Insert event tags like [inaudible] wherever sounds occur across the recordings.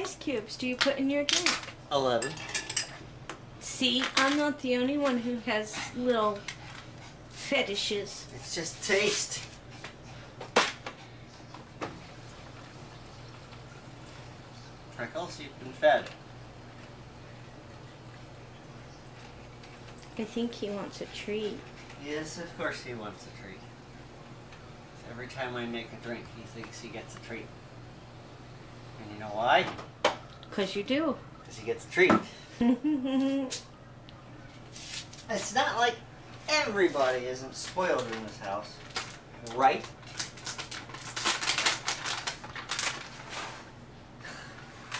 ice cubes do you put in your drink? 11. See, I'm not the only one who has little fetishes. It's just taste. Freckles, you've been fed. I think he wants a treat. Yes, of course he wants a treat. Every time I make a drink, he thinks he gets a treat. And you know why? Because you do. Because he gets a treat. [laughs] It's not like everybody isn't spoiled in this house, right?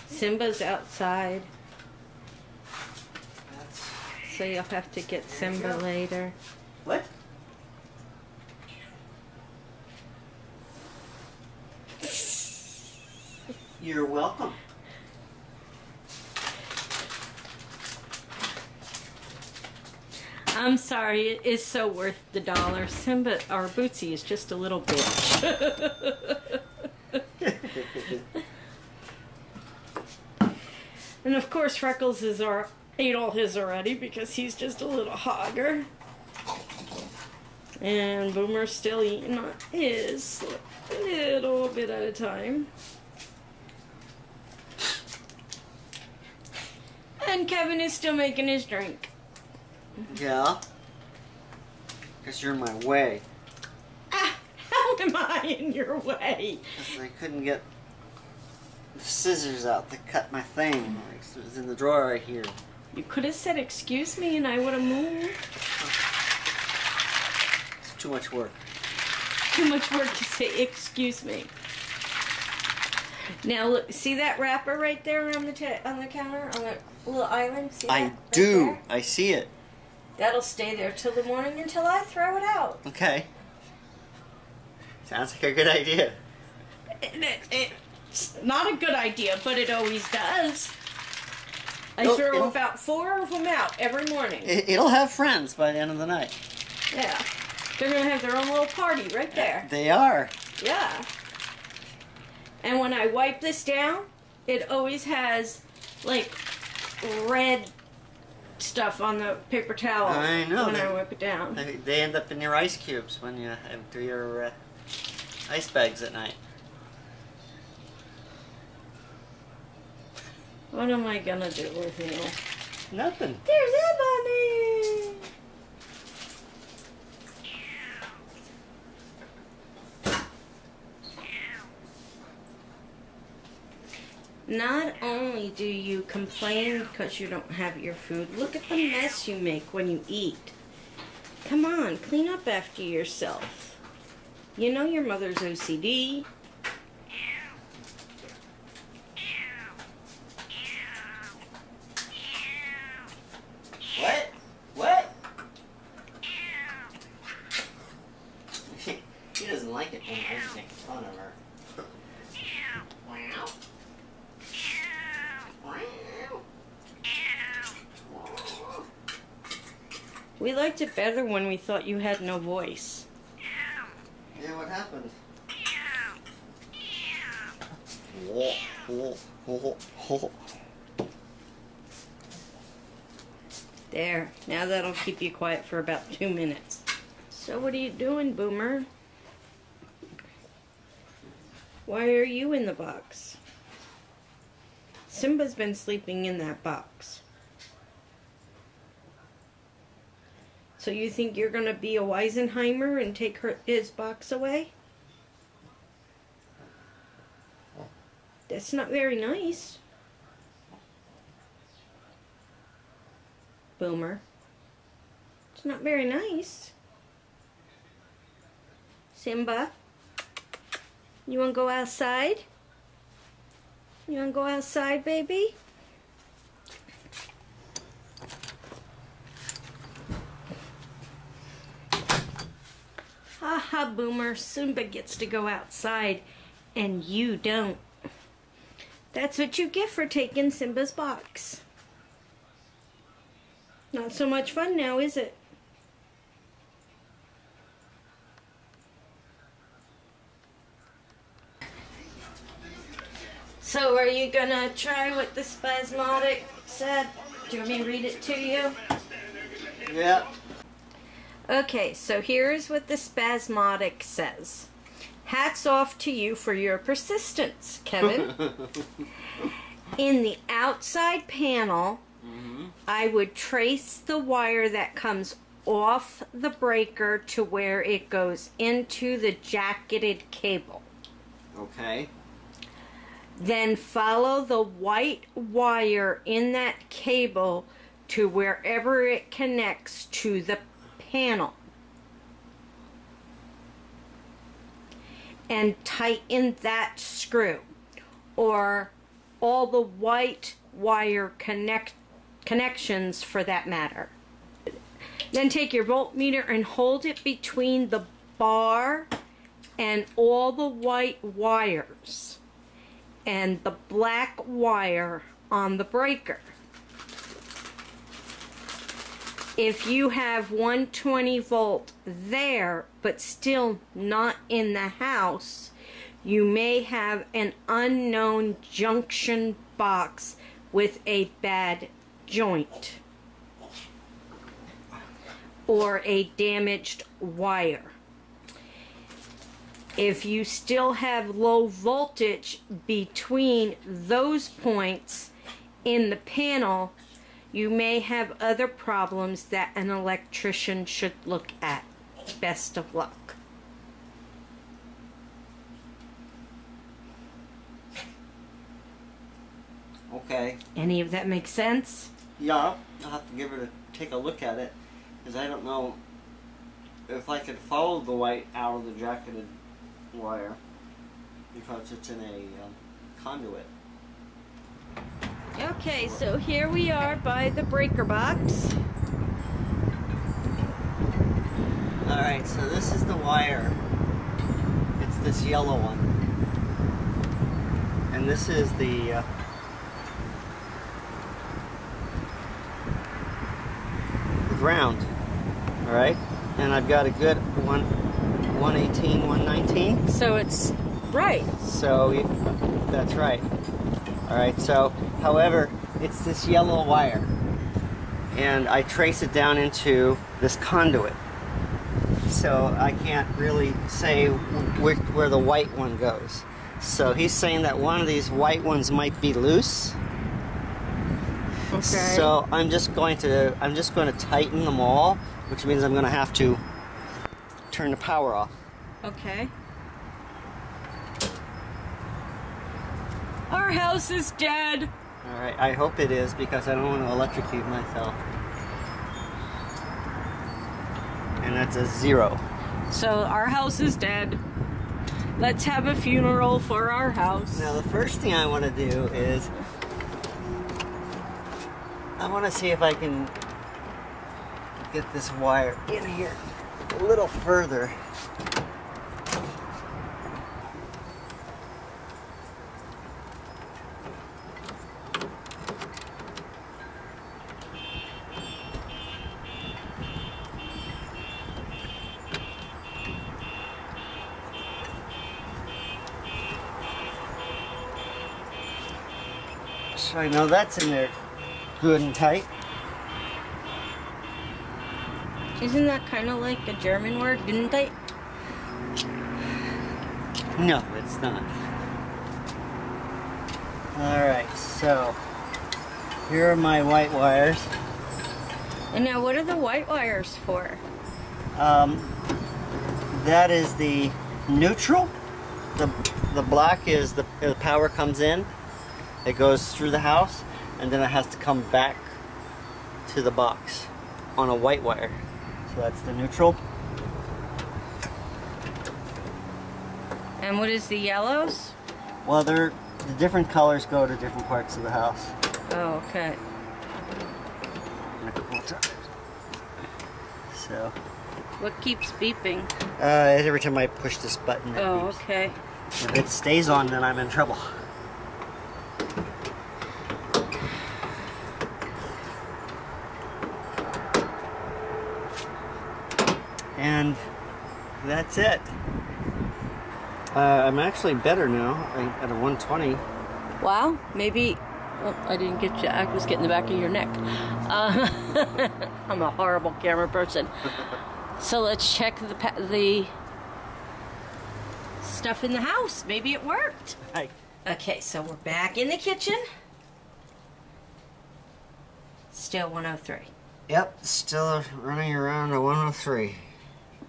Simba's outside, That's so you'll have to get Simba later. what? You're welcome. I'm sorry, it is so worth the dollar. Simba, our Bootsie, is just a little bitch. [laughs] and of course, Freckles is our, ate all his already because he's just a little hogger. And Boomer's still eating his little bit at a time. And Kevin is still making his drink. yeah? Because you're in my way. Ah, how am I in your way? Because I couldn't get the scissors out to cut my thing. It was in the drawer right here. You could have said excuse me and I would have moved. It's too much work. Too much work to say excuse me. Now look, see that wrapper right there on the on the counter on the little island. See that I right do. there? I see it. That'll stay there till the morning until I throw it out. Okay. Sounds like a good idea. It- it- it's not a good idea, but it always does. I It'll- throw it'll- about four of them out every morning. It, it'll have friends by the end of the night. Yeah, they're gonna have their own little party right uh, there. They are. Yeah. And when I wipe this down, it always has like red stuff on the paper towel I know, when they- I wipe it down. They, end up in your ice cubes when you do your uh, ice bags at night. What am I gonna do with you? Nothing. There's Ebony! Not only do you complain because you don't have your food, look at the mess you make when you eat. Come on, clean up after yourself. You know your mother's OCD. What? What? [laughs] he doesn't like it when I just make fun of her. Wow. We liked it better when we thought you had no voice. Yeah, what happened? There, now that'll keep you quiet for about two minutes. So, what are you doing, Boomer? Why are you in the box? Simba's been sleeping in that box. So, you think you're gonna be a Weisenheimer and take her, his box away? That's not very nice. Boomer. It's not very nice. Simba, you want to go outside? You want to go outside, baby? Ha Boomer. Simba gets to go outside, and you don't. That's what you get for taking Simba's box. Not so much fun now, is it? So, are you gonna try what the spasmodic said? Do you want me to read it to you? Yeah. Okay, so here's what the spasmodic says. Hats off to you for your persistence, Kevin. [laughs] In the outside panel, hmm I would trace the wire that comes off the breaker to where it goes into the jacketed cable. Okay. Then follow the white wire in that cable to wherever it connects to the panel. And tighten that screw or all the white wire connect connections for that matter. Then take your voltmeter and hold it between the bar and all the white wires and the black wire on the breaker. If you have 120 volt there but still not in the house, you may have an unknown junction box with a bad joint or a damaged wire. If you still have low voltage between those points in the panel, you may have other problems that an electrician should look at. Best of luck. Okay. Any of that make sense? Yeah, I'll have to give it a take a look at it because I don't know if I could follow the white out of the jacketed wire because it's in a um, conduit. Okay, so here we are by the breaker box. All right, so this is the wire. It's this yellow one, and this is the. Uh, ground all right and I've got a good one 118 119 So it's right. So that's right. All right. So, however, it's this yellow wire, and I trace it down into this conduit. So I can't really say wh- wh- where the white one goes. So he's saying that one of these white ones might be loose. Okay. So I'm just going to I'm just going to tighten them all, which means I'm going to have to turn the power off. Okay. Our house is dead. All right, I hope it is because I don't want to electrocute myself. And that's a zero. So our house is dead. Let's have a funeral for our house. Now the first thing I want to do is I want to see if I can get this wire in here a little further. So I know that's in there good and tight. Isn't that kind of like a German word, didn't they? No, it's not. Alright, so here are my white wires. And now, what are the white wires for? Um, that is the neutral. The, the black is the, the power comes in. It goes through the house and then it has to come back to the box on a white wire. So that's the neutral. And what is the yellows? Well, they're the different colors go to different parts of the house. Oh, okay. A couple times. So What keeps beeping? uh, every time I push this button, Oh, beeps. okay. if it stays on, then I'm in trouble. And that's it. Uh, I'm actually better now I- at a 120. Wow, maybe. Oh, I didn't get you. I was getting the back of your neck. Uh, [laughs] I'm a horrible camera person. So let's check the the stuff in the house. Maybe it worked. Hi. Okay, so we're back in the kitchen. Still 103. Yep, still running around a 103.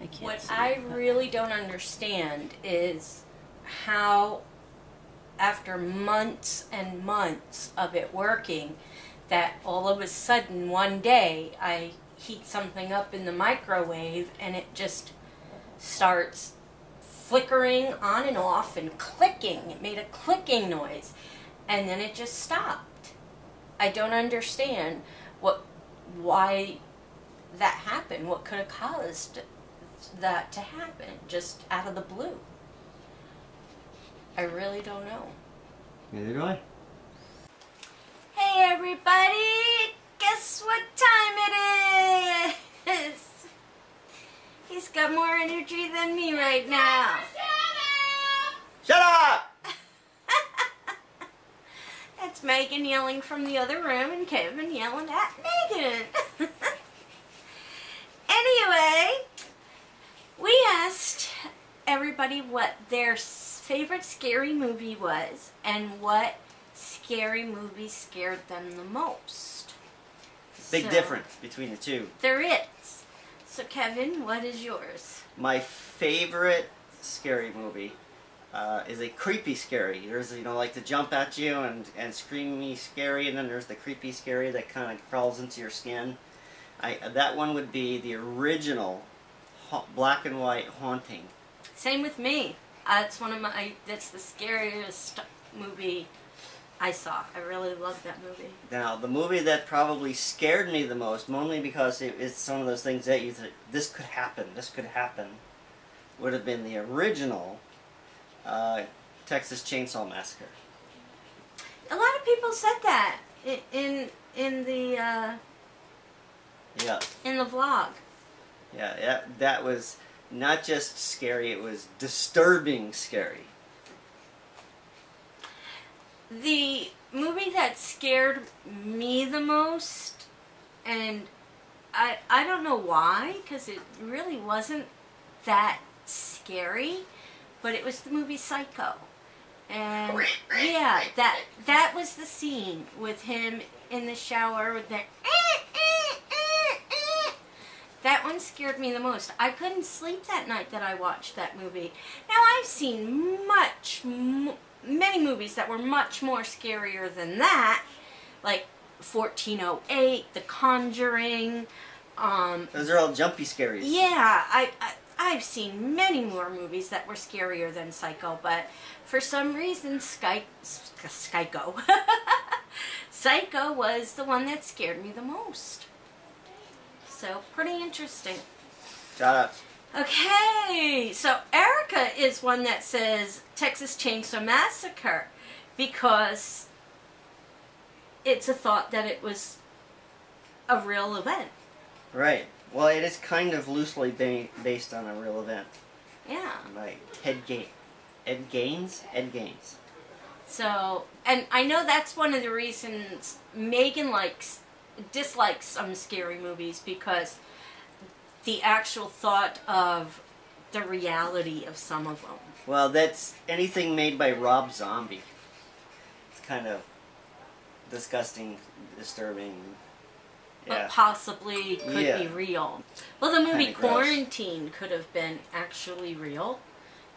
I can't what I really don't understand is how, after months and months of it working, that all of a sudden one day I heat something up in the microwave and it just starts flickering on and off and clicking. It made a clicking noise and then it just stopped. I don't understand what why that happened, what could have caused that to happen just out of the blue. I really don't know. Neither do I. Hey everybody! Guess what time it is? [laughs] He's got more energy than me right now. Shut up! [laughs] That's Megan yelling from the other room and Kevin yelling at Megan. [laughs] anyway, we asked everybody what their favorite scary movie was and what scary movie scared them the most. Big So, difference between the two. There is. So, Kevin, what is yours? My favorite scary movie uh, is a creepy scary. There's, you know, like to jump at you and, and screamy scary, and then there's the creepy scary that kind of crawls into your skin. I, that one would be the original black and white haunting. Same with me. That's one of my. That's the scariest movie I saw. I really loved that movie. Now, the movie that probably scared me the most, mainly because it, it's one of those things that you think, this could happen, this could happen, would have been the original uh, Texas Chainsaw Massacre. A lot of people said that i- in in the uh, Yeah, in the vlog. Yeah, yeah, that was not just scary, it was disturbing scary. The movie that scared me the most, and I I don't know why, because it really wasn't that scary, but it was the movie Psycho. And yeah, that that was the scene with him in the shower with the that one scared me the most. I couldn't sleep that night that I watched that movie. Now I've seen much, many movies that were much more scarier than that, like 1408, The Conjuring. Um, Those are all jumpy scaries. yeah, I, I I've seen many more movies that were scarier than Psycho, but for some reason, Sky, Psycho, [laughs] Psycho was the one that scared me the most. So pretty interesting. Shut up. Okay, so Erica is one that says Texas Chainsaw Massacre because it's a thought that it was a real event. Right. Well, it is kind of loosely ba- based on a real event Yeah. Like Ed Gein. Ed Gaines? Ed Gaines. So, and I know that's one of the reasons Megan likes dislikes some scary movies because the actual thought of the reality of some of them. Well, that's anything made by Rob Zombie. It's kind of disgusting, disturbing. but Yeah. possibly could Yeah. be real. Well, the movie Kinda gross. Quarantine could have been actually real.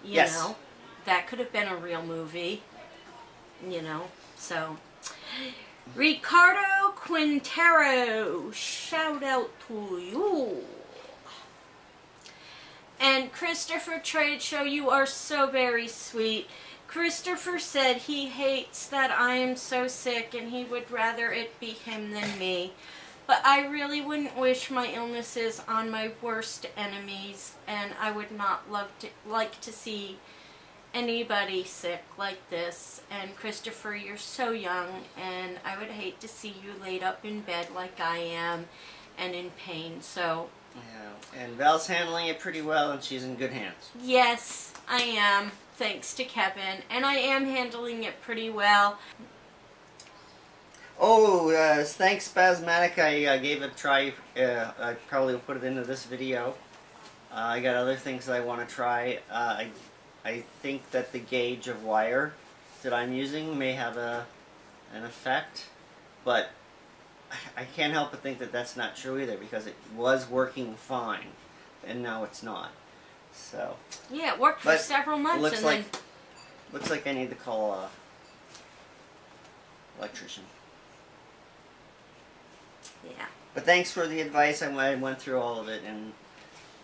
You Yes. know, that could have been a real movie. You know, so Ricardo Quintero, shout out to you. And Christopher Trade Show, you are so very sweet. Christopher said he hates that I am so sick and he would rather it be him than me. But I really wouldn't wish my illnesses on my worst enemies, and I would not love to like to see anybody sick like this. And Christopher, you're so young, and I would hate to see you laid up in bed like I am and in pain. So Yeah, and Val's handling it pretty well, and she's in good hands. Yes, I am, thanks to Kevin, and I am handling it pretty well. Oh, uh, thanks, Spasmatic. I uh, gave it a try. Uh, I probably will put it into this video. Uh, I got other things that I want to try. Uh, I, I think that the gauge of wire that I'm using may have a an effect, but I can't help but think that that's not true either because it was working fine, and now it's not. So Yeah, it worked for several months, looks and like then looks like I need to call a electrician. yeah. But thanks for the advice. I went, I went through all of it, and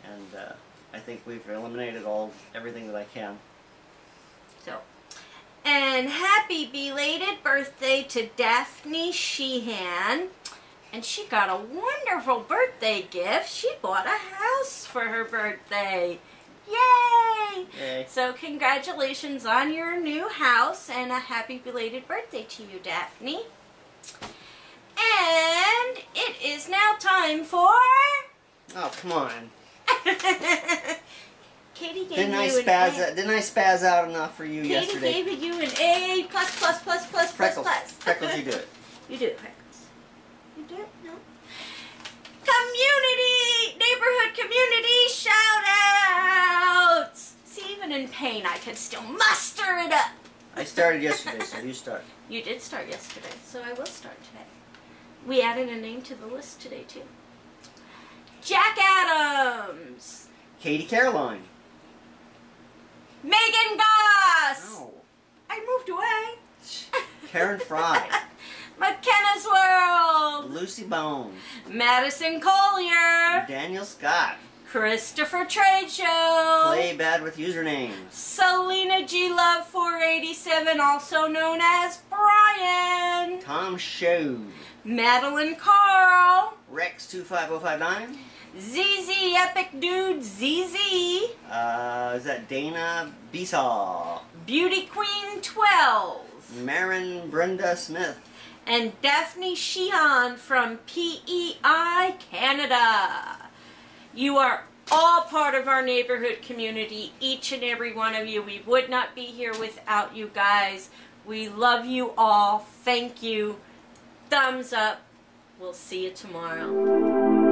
and uh, I think we've eliminated all everything that I can. So, and happy belated birthday to Daphne Sheehan. And she got a wonderful birthday gift. She bought a house for her birthday. Yay! Yay. So, congratulations on your new house and a happy belated birthday to you, Daphne. And it is now time for. Oh come on! [laughs] Katie gave Didn't I you spaz? an A. Didn't I spaz out enough for you Katie yesterday? gave you an A plus plus plus plus plus Freckles, plus. Freckles, you do it. [laughs] You do it, Freckles. You do it? No. Community, neighborhood community shout outs. See, even in pain, I can still muster it up. I started yesterday, so [laughs] you start. You did start yesterday, so I will start today. We added a name to the list today, too. Jack Adams. Katie Caroline. Megan Goss. No. I moved away. Karen [laughs] Fry. McKenna's World. Lucy Bone. Madison Collier. Daniel Scott. Christopher Trade Show. Play bad with usernames. Selena G Love 487, also known as Brian. Tom Shode. Madeline Carl. Rex two five zero five nine. ZZ Epic Dude ZZ. Uh, is that Dana Besaw? Beauty Queen 12. Marin Brenda Smith. And Daphne Sheehan from PEI Canada. You are all part of our neighborhood community, each and every one of you. We would not be here without you guys. We love you all. Thank you. Thumbs up. We'll see you tomorrow.